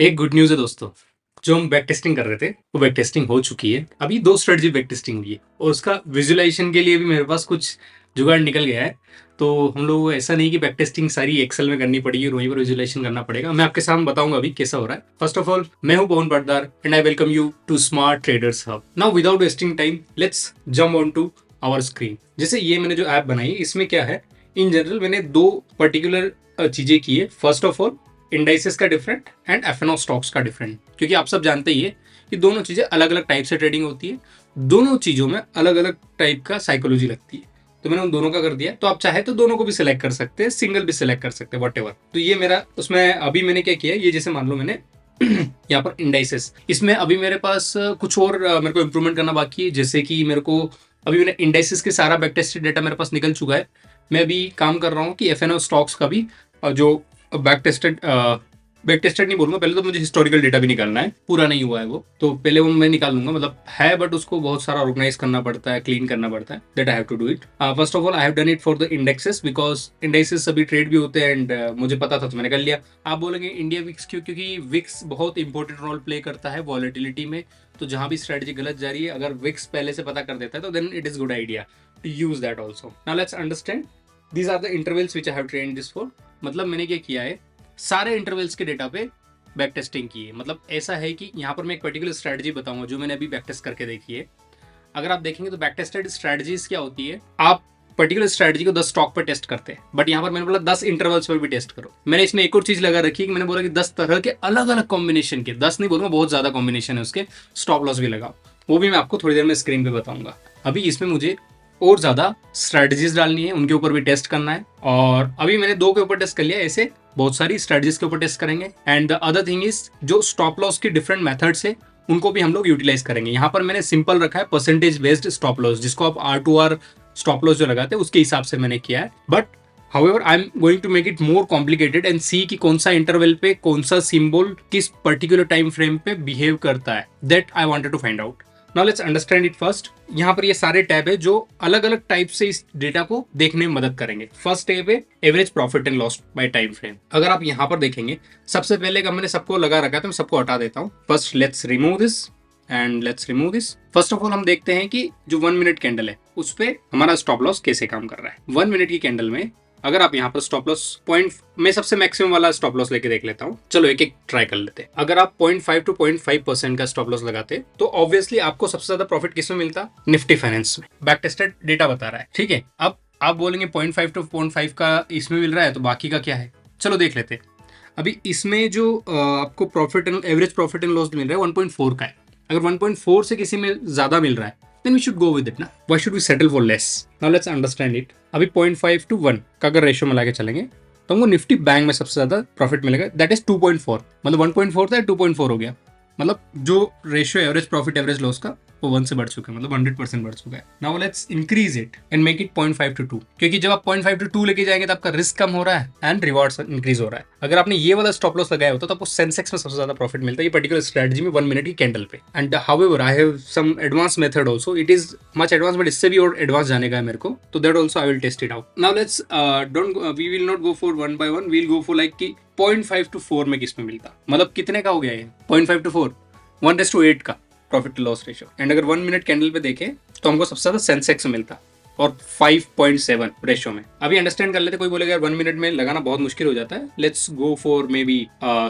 एक good news है दोस्तों। जो हम बैक टेस्टिंग कर रहे थे, वो बैक टेस्टिंग हो चुकी है। अभी दो स्ट्रेटजी बैक टेस्टिंग हुई है। और उसका विजुलाइजेशन के लिए भी मेरे पास कुछ जुगाड़ निकल गया है। तो हम लोग ऐसा नहीं कि बैक टेस्टिंग सारी एक्सेल में करनी पड़ेगी और वहीं पर विजुअलाइजेशन करना पड़ेगा। मैं आपके सामने बताऊँगा अभी कैसा हो रहा है। फ़र्स्ट ऑफ़ ऑल मैं हूँ Pawan Patdar and I welcome you to smart traders hub now without wasting time let's jump on to our screen जैसे ये मैंने जो ऐप बनाई, इसमें क्या है? इन जनरल मैंने दो पर्टिकुलर चीज़ें की है। फ़र्स्ट ऑफ़ ऑल इंडाइसिस का different and F and O stocks का डिफरेंट क्योंकि आप सब जानते ही है कि दोनों चीज़ें अलग अलग टाइप से ट्रेडिंग होती है। दोनों चीज़ों में अलग अलग टाइप का साइकोलॉजी लगती है। तो मैंने उन दोनों का कर दिया। तो आप चाहे तो दोनों को भी सिलेक्ट कर सकते हैं सिंगल भी सिलेक्ट कर सकते हैं वट तो ये मेरा, उसमें अभी मैंने क्या किया ये जैसे मान लो मैंने यहाँ पर इंडाइसिस इसमें अभी मेरे पास कुछ और मेरे को इम्प्रूवमेंट करना बाकी है। जैसे कि मेरे को अभी मैंने इंडाइसिस के सारा बैक टेस्टेड डेटा मेरे पास निकल चुका है। मैं अभी काम कर रहा हूँ कि एफएनओ स्टॉक्स का भी जो बैक टेस्टेड बैक टेस्टेड नहीं बोलूँगा पहले तो मुझे हिस्टोरिकल डेटा भी निकालना है पूरा नहीं हुआ है वो। तो पहले वो मैं निकाल लूँगा मतलब है बट उसको बहुत सारा ऑर्गेनाइज करना पड़ता है क्लीन करना पड़ता है that I have to do it first of all I have done it for the indexes because indexes सभी ट्रेड भी होते हैं एंड uh, मुझे पता था तो मैंने कर लिया। आप बोलेंगे इंडिया विक्स क्यों? क्योंकि विक्स बहुत इंपॉर्टेंट रोल प्ले करता है वॉलिटिलिटी में। तो जहाँ भी स्ट्रेटजी गलत जा रही है अगर विक्स पहले से पता कर देता है तो then it is good idea to use that also now let's understand these are the intervals which I have train this for मतलब मैंने क्या किया है, सारे इंटरवल्स के डेटा पे बैक टेस्टिंग की है। मतलब ऐसा है कि यहाँ पर मैं एक पर्टिकुलर स्ट्रेटजी बताऊँगा जो मैंने अभी बैक टेस्ट करके देखी है। अगर आप देखेंगे तो बैक टेस्टेड स्ट्रेटजीज क्या होती है, आप पर्टिकुलर स्ट्रेटजी को दस स्टॉक पर टेस्ट करते हैं बट यहाँ पर मैंने बोला दस इंटरवल्स पर भी टेस्ट करो। मैंने इसमें एक और चीज़ लगा रखी है कि मैंने बोला कि दस तरह के अलग अलग कॉम्बिनेशन के, दस नहीं बोलूँगा, बहुत ज़्यादा कॉम्बिनेशन है उसके स्टॉप लॉस भी लगाओ। वो भी मैं आपको थोड़ी देर में स्क्रीन पे बताऊँगा। अभी इसमें मुझे और ज़्यादा स्ट्रेटजीज डालनी है, उनके ऊपर भी टेस्ट करना है। और अभी मैंने दो के ऊपर टेस्ट कर लिया, ऐसे बहुत सारी स्ट्रेटजीज के ऊपर टेस्ट करेंगे। And the other thing is जो स्टॉप लॉस की डिफरेंट मेथड्स है, उनको भी हम लोग यूटिलाइज करेंगे। यहाँ पर मैंने सिंपल रखा है परसेंटेज बेस्ड स्टॉप लॉस जिसको आप R to R stop loss जो लगाते हैं, उसके हिसाब से मैंने किया है। But however I am going to make it more complicated and see कि कौन सा इंटरवल पे, कौन सा सिंबल किस पर्टिकुलर टाइम फ्रेम पे बिहेव करता है that I wanted to find out now let's understand it first यहाँ पर ये सारे टैब है जो अलग अलग टाइप से इस डेटा को देखने में मदद करेंगे। फ़र्स्ट टैब है average profit and loss by time frame अगर आप यहाँ पर देखेंगे, सबसे पहले का मैंने सबको लगा रखा था, मैं सबको हटा देता हूँ। First let's remove this and let's remove this first of all हम देखते हैं कि जो वन मिनट कैंडल है, उस पर हमारा स्टॉप लॉस कैसे काम कर रहा है। वन मिनट की कैंडल में अगर आप यहाँ पर स्टॉप लॉस पॉइंट मैं सबसे मैक्सिमम वाला स्टॉप लॉस लेके देख लेता हूँ। चलो एक एक ट्राई कर लेते हैं। अगर आप point five to point five percent का स्टॉप लॉस लगाते तो ऑब्वियसली आपको सबसे ज़्यादा प्रॉफिट किसमें मिलता? निफ्टी फाइनेंस में। बैक टेस्टेड डेटा बता रहा है। ठीक है, अब आप बोलेंगे point five to point five का इसमें मिल रहा है तो बाकी का क्या है? चलो देख लेते अभी इसमें जो आपको profit and average profit and loss मिल रहा है वन पॉइंट फोर का है। अगर वन पॉइंट फोर से किसी में ज़्यादा मिल रहा है then we should go with it ना why should we settle for less? Now let's understand it. अभी 0.5 टू 1 का अगर रेशियो में लाके चलेंगे तो हमको निफ्टी बैंक में सबसे ज़्यादा प्रॉफिट मिलेगा। दैट इज़ 2.4 मतलब 1.4 था 2.4 हो गया। मतलब जो ratio average profit average loss का वो वन से बढ़ चुका है मतलब हंड्रेड परसेंट बढ़ चुका है। Now let's increase it and make it point five to two क्योंकि जब आप पॉइंट फाइव टू टू लेके जाएँगे तो आपका रिस्क कम हो रहा है एंड रिवॉर्ड इंक्रीज हो रहा है। अगर आपने ये वाला स्टॉप लॉस लगाया होता तो आपको सेंसेक्स में सबसे ज़्यादा प्रॉफिट मिलता है, ये पर्टिकुलर स्ट्रेटजी में वन मिनट की कैंडल पे। And however I have some advance method also it is much advance but इससे भी और एडवांस जाने का है मेरे को। तो that also I will test it out now let's don't we will not go for one by one we'll go for like की पॉइंट फाइव टू फोर में किसमें मिलता? मतलब कितने का हो गया ये? Point five to four one to eight का। प्रॉफिट लॉस रेशियो एंड अगर वन मिनट कैंडल पे देखें तो हमको सबसे ज़्यादा सेंसेक्स मिलता और 5.7 रेशियो में। अभी अंडरस्टैंड कर लेते, कोई बोलेगा वन मिनट में लगाना बहुत मुश्किल हो जाता है। Let's go for maybe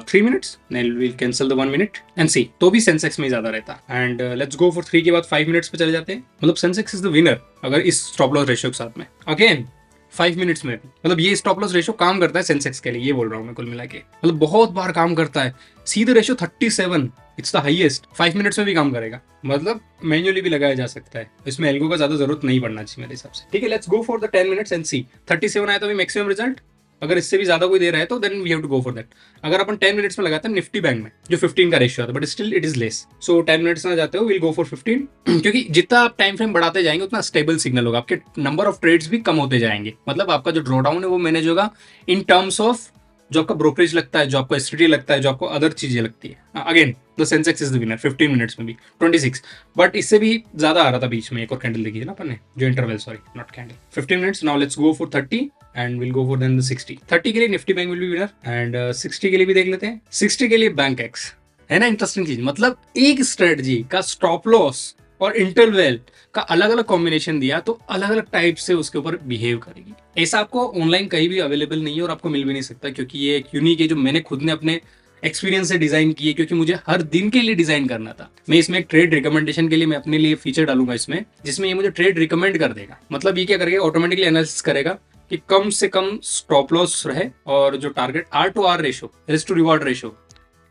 three minutes will cancel the one minute and see तो भी सेंसेक्स में ज़्यादा रहता। And let's go for three के बाद फाइव मिनट्स पे चले जाते हैं। मतलब सेंसेक्स इज़ द विनर अगर इस स्टॉप लॉस रेशियो के साथ में। अगेन फाइव मिनट्स में मतलब ये स्टॉप लॉस रेशियो काम करता है सेंसेक्स के लिए, ये बोल रहा हूँ मैं कुल मिला के। मतलब बहुत बार काम करता है। सीधे ratio thirty seven it's the highest five minutes में भी काम करेगा। मतलब मैन्युअली भी लगाया जा सकता है। इसमें एल्गो का ज़्यादा ज़रूरत नहीं पड़ना चाहिए मेरे हिसाब से। ठीक है let's go for the ten minutes and see thirty seven आया तो अभी मैक्सिमम रिज़ल्ट अगर इससे भी ज़्यादा कोई दे रहा है तो then we have to go for that अगर अपन 10 मिनट्स में लगाते हैं निफ्टी बैंक में, जो 15 का रेशियो आता है but still it is less so 10 minutes में जाते हो विल गो फॉर 15 क्योंकि जितना आप टाइम फ्रेम बढ़ाते जाएँगे, उतना स्टेबल सिग्नल होगा। आपके नंबर ऑफ़ ट्रेड्स भी कम होते जाएँगे। मतलब आपका जो ड्रॉडाउन है, वो मैनेज होगा इन टर्म्स ऑफ़ जो आपका ब्रोकरेज लगता है, जो आपको एस लगता है, जो आपको अदर चीज़ें लगती है। Again the Sensex is the winner 15 minutes में भी 26 बट इससे भी ज़्यादा आ रहा था बीच में, एक और कैंडल देखिए ना अपन जो interval sorry not candle 15 minutes now let's go for 30 and will go for then the 60 30 के लिए Nifty bank will be winner and 60 के लिए भी देख लेते हैं। 60 के लिए बैंक एक्स है ना इंटरेस्टिंग चीज़? मतलब एक स्ट्रेटजी का स्टॉप लॉस और इंटरवेल का अलग अलग कॉम्बिनेशन दिया तो अलग अलग टाइप से उसके ऊपर बिहेव करेगी। ऐसा आपको ऑनलाइन कहीं भी अवेलेबल नहीं है और आपको मिल भी नहीं सकता, क्योंकि ये एक यूनिक है जो मैंने खुद ने अपने एक्सपीरियंस से डिज़ाइन किए क्योंकि मुझे हर दिन के लिए डिज़ाइन करना था। मैं इसमें एक ट्रेड रिकमेंडेशन के लिए मैं अपने लिए फीचर डालूँगा इसमें, जिसमें ये मुझे ट्रेड रिकमेंड कर देगा। मतलब ये क्या करेगा ऑटोमेटिकली एनालिसिस करेगा कि कम से कम स्टॉप लॉस रहे और जो target R to R ratio risk to reward ratio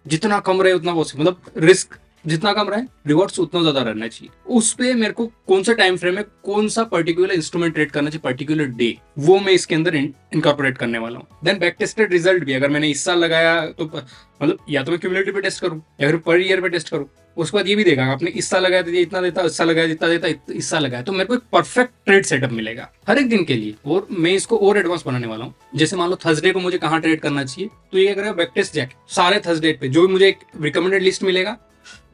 जितना कम रहे उतना पॉसिबल मतलब रिस्क जितना कम रहे रिवॉर्ड्स उतना ज़्यादा रहना चाहिए। उस पे मेरे को कौन सा टाइम फ्रेम है कौन सा पर्टिकुलर इंस्ट्रूमेंट ट्रेड करना चाहिए पर्टिकुलर डे वो मैं इसके अंदर इनकॉर्पोरेट करने वाला हूँ। देन बैक टेस्टेड रिज़ल्ट भी, अगर मैंने इस साल लगाया तो मतलब या तो मैं क्यूमुलेटिव पे टेस्ट करूँ, या फिर पर ईयर पे टेस्ट करूँ। उसके बाद ये भी देखा, आपने इस साल लगाया तो इतना देता, इस साल लगाया, इतना देता इस साल लगाया। तो मेरे को एक परफेक्ट ट्रेड सेटअप मिलेगा, हर एक दिन के लिए। और मैं इसको और एडवांस बनाने वाला हूँ। जैसे मान लो थर्सडे को मुझे कहाँ ट्रेड करना चाहिए तो ये करेगा बैक टेस्ट जैक सारे थर्सडे पे, जो भी मुझे एक रिकमेंडेड लिस्ट मिलेगा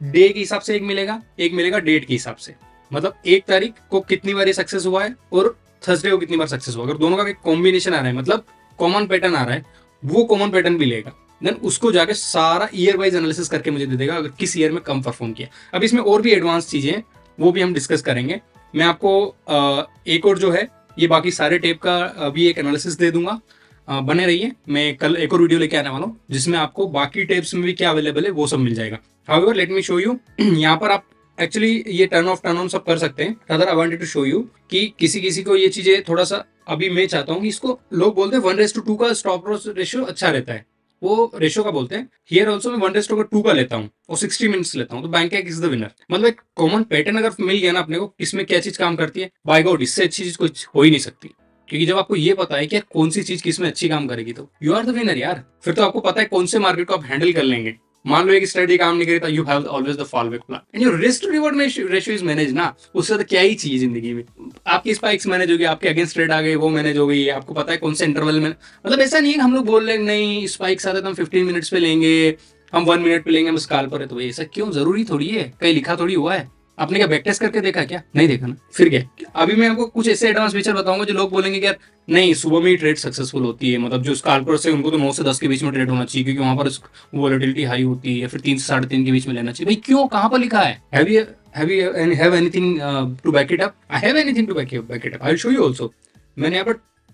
डे के हिसाब से एक मिलेगा एक मिलेगा डेट के हिसाब से। मतलब एक तारीख को कितनी बार ये सक्सेस हुआ है और थर्सडे को कितनी बार सक्सेस हुआ अगर दोनों का एक कॉम्बिनेशन आ रहा है मतलब कॉमन पैटर्न आ रहा है, वो कॉमन पैटर्न भी लेगा। देन उसको जाके सारा ईयर वाइज एनालिसिस करके मुझे दे देगा अगर किस ईयर में कम परफॉर्म किया। अब इसमें और भी एडवांस चीज़ें हैं, वो भी हम डिस्कस करेंगे। मैं आपको एक और जो है, ये बाकी सारे टेप का भी एक एनालिसिस दे दूँगा। बने रहिए। मैं कल एक और वीडियो लेके आने वाला हूँ, जिसमें आपको बाकी टेप्स में भी क्या अवेलेबल है, वो सब मिल जाएगा। However let me show you यहाँ पर आप एक्चुअली ये टर्न ऑफ़ टर्न ऑन सब कर सकते हैं। Other I wanted to show you कि किसी किसी को ये चीज़ें थोड़ा सा अभी मैं चाहता हूँ कि इसको लोग बोलते हैं वन रेस टू टू का स्टॉप लॉस रेशियो अच्छा रहता है। वो रेशो का बोलते हैं। हियर ऑल्सो मैं वन रेस टू का टू का लेता हूँ और सिक्सटी मिनट्स लेता हूँ तो बैंक इज़ द विनर मतलब एक कॉमन पैटर्न अगर मिल गया ना अपने को, इसमें क्या चीज़ काम करती है? बाय गॉड इससे अच्छी चीज़ कुछ हो ही नहीं सकती। क्योंकि जब आपको ये पता है कि कौन सी चीज़ किसमें अच्छी काम करेगी तो यू आर द विनर यार। फिर तो आपको पता है कौन से मार्केट को आप हैंडल कर लेंगे। मान लो एक स्टडी काम नहीं करेगा you have always the fall back plan and your risk reward ratio is manage ना। उससे तो क्या ही चाहिए ज़िंदगी में। आपकी स्पाइक्स मैनेज होगी, आपके अगेंस्ट ट्रेड आ गए, वो मैनेज हो गई, आपको पता है कौन से इंटरवल में मतलब ऐसा नहीं है हम लोग बोल रहे नहीं स्पाइक्स आते तो हम फिफ्टीन मिनट्स पे लेंगे, हम वन मिनट पे लेंगे, हम स्काल पर है। तो ऐसा क्यों? ज़रूरी थोड़ी है। कहीं लिखा थोड़ी हुआ है। आपने क्या बैक टेस्ट करके देखा क्या? नहीं देखा ना। फिर क्या? अभी मैं आपको कुछ ऐसे एडवांस फीचर बताऊँगा जो लोग बोलेंगे यार, नहीं, सुबह में ही ट्रेड सक्सेसफुल होती है। मतलब जो स्काल्पर से उनको तो नौ से दस के बीच में ट्रेड होना चाहिए, क्योंकि वहाँ पर वॉलिटिलिटी हाई होती है फिर तीन से साढ़े तीन के बीच में लेना चाहिए। भाई, क्यों? कहाँ पर लिखा है? मैंने पर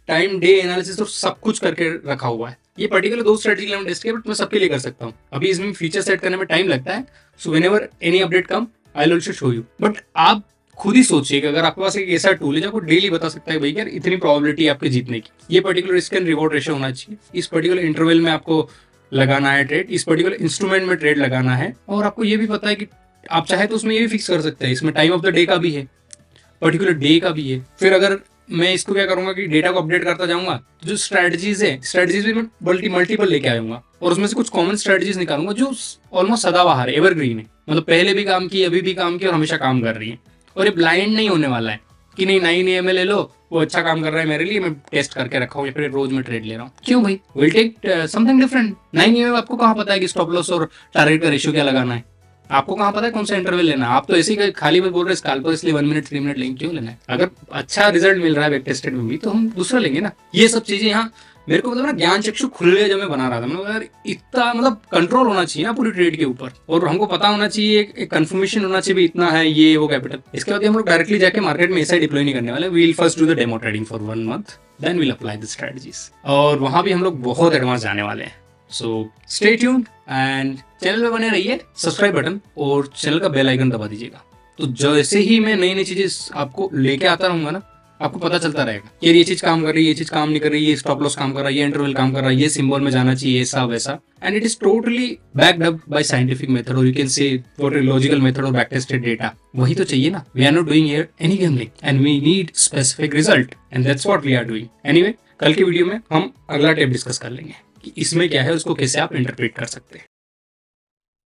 टाइम डे एनालिसिस और सब कुछ करके रखा हुआ है। ये पर्टिकुलर दो स्ट्रेटजी टेस्ट बट मैं सबके लिए कर सकता हूँ। अभी इसमें फीचर सेट करने में टाइम लगता है। So whenever any update come I also show you but आप खुद ही सोचिए कि अगर आपके पास एक ऐसा टूल है जो आपको डेली बता सकता है भाई यार इतनी प्रोबेबिलिटी आपके जीतने की। ये पर्टिकुलर रिस्क रिवॉर्ड रेशो होना चाहिए। इस पर्टिकुलर इंटरवल में आपको लगाना है ट्रेड इस पर्टिकुलर इंस्ट्रूमेंट में ट्रेड लगाना है। और आपको ये भी पता है कि आप चाहे तो उसमें ये भी फिक्स कर सकते हैं। इसमें टाइम ऑफ़ द डे का भी है। पर्टिकुलर डे का भी है। फिर अगर मैं इसको क्या करूँगा कि डेटा को अपडेट करता जाऊँगा, जो स्ट्रेटजीज है स्ट्रेटजीज भी मैं मल्टी मल्टीपल लेके आऊँगा, और उसमें से कुछ कॉमन स्ट्रेटजीज निकालूँगा जो ऑलमोस्ट सदाबहार है एवरग्रीन है। मतलब पहले भी काम की अभी भी काम की और हमेशा काम कर रही है। और ये ब्लाइंड नहीं होने वाला है कि नहीं नाइन ए ले लो, वो अच्छा काम कर रहा है मेरे लिए, मैं टेस्ट करके रखा हूँ या फिर रोज में ट्रेड ले रहा हूँ। क्यों भाई? Will take something different nine a आपको कहाँ पता है कि स्टॉप लॉस और टारगेट का रेशियो क्या लगाना है? आपको कहाँ पता है कौन सा इंटरवल लेना आप तो ऐसे ही खाली बोल रहे स्काल पर इसलिए वन मिनट थ्री मिनट लेंगे क्यों लेना है? अगर अच्छा रिज़ल्ट मिल रहा है टेस्टेड में भी तो हम दूसरा लेंगे ना। ये सब चीज़ें यहाँ, मेरे को मतलब ना ज्ञान चक्षु खुल गया जब मैं बना रहा था। मतलब यार, इतना मतलब कंट्रोल होना चाहिए ना पूरी ट्रेड के ऊपर। और हमको पता होना चाहिए, एक कंफर्मेशन होना चाहिए भी इतना है, ये, वो कैपिटल इसके बाद हम लोग डायरेक्टली जाके मार्केट में ऐसा डिप्लॉय नहीं करने वाले। We'll first do the demo trading for one month then will apply the strategies और वहाँ भी हम लोग बहुत एडवांस जाने वाले हैं। So stay tune and channel पे बने रहिए सब्सक्राइब बटन और चैनल का बेल आइकन दबा दीजिएगा। तो जैसे ही मैं नई नई चीज़ें आपको लेके आता रहूँगा ना, आपको पता चलता रहेगा यार ये चीज़ काम कर रही है, ये चीज़ काम नहीं कर रही है ये स्टॉप लॉस काम कर रहा है, ये इंटरवल काम कर रहा है, ये सिंबल में जाना चाहिए, ऐसा, वैसा। And it is totally backed up by scientific method और you can say what logical method और बैक टेस्टेड डेटा वही तो चाहिए ना। We are not doing here any gambling and we need specific result and that's what we are doing anyway कल की video में हम अगला टेप डिस्कस कर लेंगे। इसमें क्या है उसको कैसे आप इंटरप्रेट कर सकते हैं।